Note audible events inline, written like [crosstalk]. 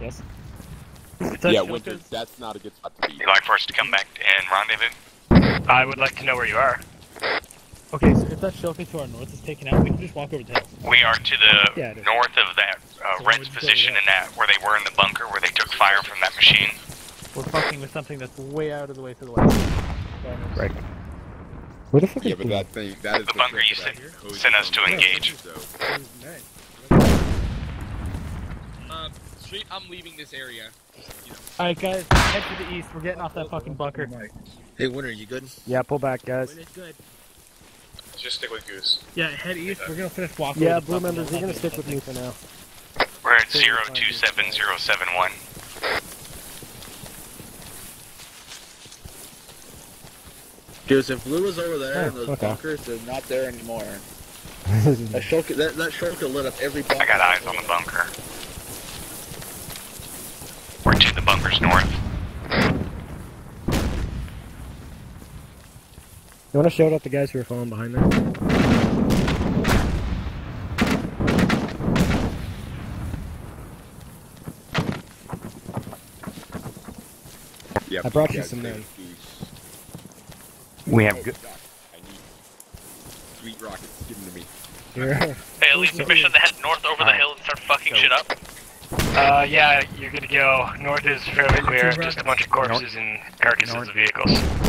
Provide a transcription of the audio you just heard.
Yes. [clears throat] Yeah, Winter, that's not a good spot to be. You'd like for us to come back and rendezvous? I would like to know where you are. Okay, so if that shelter to our north is taken out, we can just walk over the hill. We are to the Yeah, north of that uh, So Red's position there. in that where they were in the bunker where they took fire from that machine. We're fucking with something that's way out of the way to the west. Right. Where the fuck Yeah, is but that thing, that is The bunker you thing sent- sent us to engage. bunker, so- I'm leaving this area. Alright, guys, head to the east. We're getting off that fucking bunker. Hey, Winter, you good? Yeah, pull back, guys. good. Just stick with Goose. Yeah, head east. We're gonna finish walking. Yeah, Blue members, you're gonna stick with me for now. We're at So we're fine, dude. 027071. Goose, if Blue was over there Oh, in those okay. bunkers, they're not there anymore. [laughs] That Shilka, that, that Shilka lit up every bunker. I got eyes on the bunker. We're to the bunker's north. You wanna shout out the guys who are falling behind there? Yep, I brought you some stay men. with Goose. We Oh, have good. Oh, God, I need sweet rockets given to me. Here. Hey, at least permission [laughs] to head north over the hill and start fucking shit up. Uh, yeah, you're good to go. North is fairly clear. Just a bunch of corpses and carcasses of vehicles.